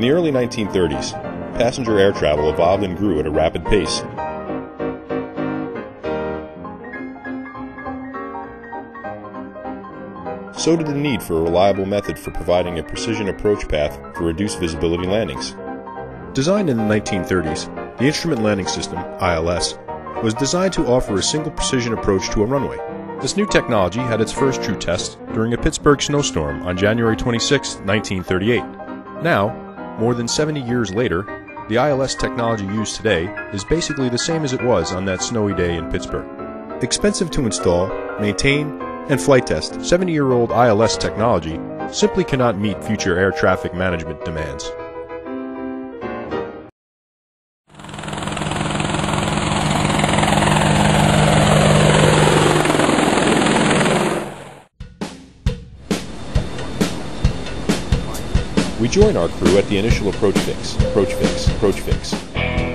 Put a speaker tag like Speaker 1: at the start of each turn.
Speaker 1: the early 1930s, passenger air travel evolved and grew at a rapid pace. So did the need for a reliable method for providing a precision approach path for reduced visibility landings. Designed in the 1930s, the Instrument Landing System, ILS, was designed to offer a single precision approach to a runway. This new technology had its first true test during a Pittsburgh snowstorm on January 26, 1938. Now, more than 70 years later, the ILS technology used today is basically the same as it was on that snowy day in Pittsburgh. Expensive to install, maintain, and flight test, 70 year old ILS technology simply cannot meet future air traffic management demands. We join our crew at the initial approach fix, approach fix, approach fix.